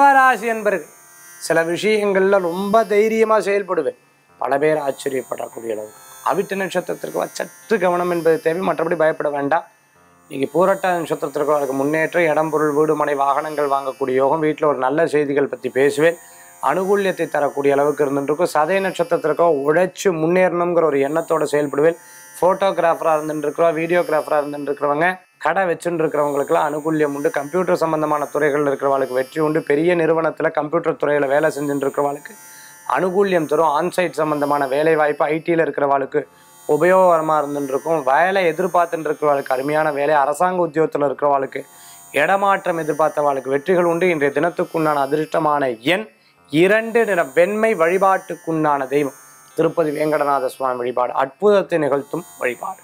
கும்பராசி என்பர்கள் சில விஷயங்கள்ல ரொம்ப தைரியமாக செயல்படுவேன். பல பேர் ஆச்சரியப்படக்கூடிய அளவு அவிட்ட நட்சத்திரத்திற்கு சற்று கவனம் என்பது தேவை. மற்றபடி பயப்பட வேண்டாம். இன்றைக்கி பூரட்ட நட்சத்திரத்திற்கு அதுக்கு முன்னேற்றம் இடம் பொருள் வீடு மனை வாகனங்கள் வாங்கக்கூடிய யோகம். வீட்டில் ஒரு நல்ல செய்திகள் பற்றி பேசுவேன். அனுகூல்யத்தை தரக்கூடிய அளவுக்கு இருந்துருக்கும் சதய நட்சத்திரத்திற்கோ உழைச்சி முன்னேறணுங்கிற ஒரு எண்ணத்தோட செயல்படுவேன். ஃபோட்டோகிராஃபராக இருந்துருக்கிறோம் வீடியோகிராஃபராக இருந்துருக்கிறவங்க கடை வச்சுன்னு இருக்கிறவங்களுக்குலாம் அனுகூல்யம் உண்டு. கம்ப்யூட்டர் சம்பந்தமான துறைகளில் இருக்கிறவங்களுக்கு வெற்றி உண்டு. பெரிய நிறுவனத்தில் கம்ப்யூட்டர் துறையில் வேலை செஞ்சுட்டு இருக்கிறவங்களுக்கு அனுகூல்யம் தரும். ஆன்சைட் சம்பந்தமான வேலை வாய்ப்பு ஐடியில் இருக்கிறவங்களுக்கு உபயோகரமாக இருந்துட்டு இருக்கும் வேலை எதிர்பார்த்துட்டு இருக்கிறவளுக்கு அருமையான வேலை. அரசாங்க உத்தியோகத்தில் இருக்கிறவளுக்கு இடமாற்றம் எதிர்பார்த்தவளுக்கு வெற்றிகள் உண்டு. இன்றைய தினத்துக்குண்டான அதிர்ஷ்டமான எண் இரண்டு நிற வெண்மை வழிபாட்டுக்குண்டான தெய்வம். திருப்பதி வேங்கடநாத சுவாமி வழிபாடு அற்புதத்தை நிகழ்த்தும் வழிபாடு.